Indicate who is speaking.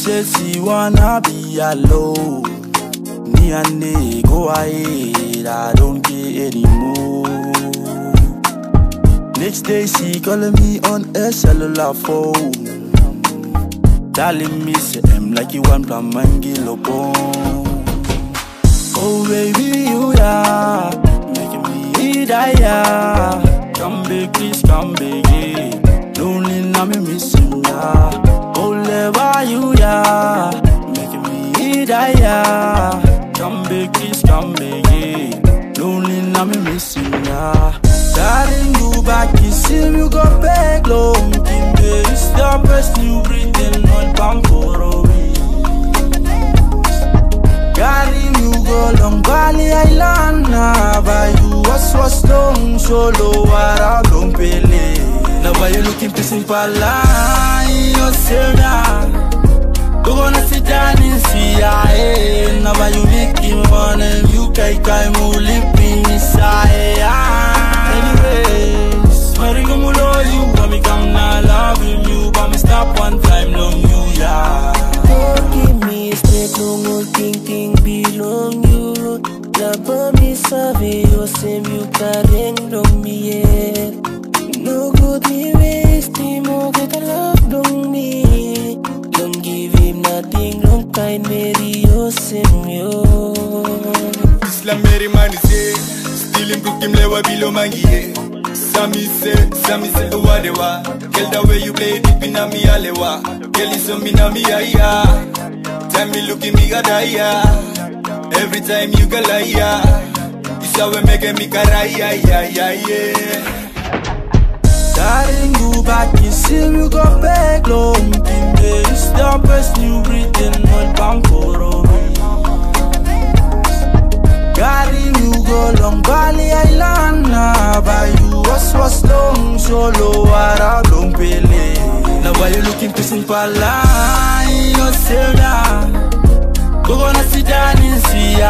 Speaker 1: says she wanna be alone. Me and they go ahead, I don't care anymore. Next day she calling me on a cellular phone. Telling me say I'm like you want from Mangilo Oh baby you yeah, making me die Come back please come back. Lonely now me. Oh making me die Come back please come back yeah. Lonely now me missing ya. Darling you back you see you go back long Kimbe is the best you breathing on Pamporo Carry you go long Bali Island Now by you was was long Solo wara long pele Now why you looking pissing for line Ya Now why you making fun of you Kai kai mu lipping inside ah. Anyways Mary go mulo you Want me come now loving you But me stop one time long you yeah.
Speaker 2: Don't give me straight no more thinking belong you. Laba mi sabi yo sem you kareng dong mi yeah. No good me waste mo get a love dong me him long kind Mary yo sem yo
Speaker 3: Islam Mary manise Still in Brooklyn lewa bilo mangie Sami se, Sami se wadewa Girl the way you play deep in me alewa Girl is on me na me aya Time me looking me gadaya Every time you go liar It's how we make me karaya yeah yeah yeah
Speaker 1: Darling, you back, you see you go back long Is the best you breathing on Pamporo Carry you go long Bali Island by you was was long Solo long pele. Now why you looking line? Yourself now Go gonna sit down and see ya.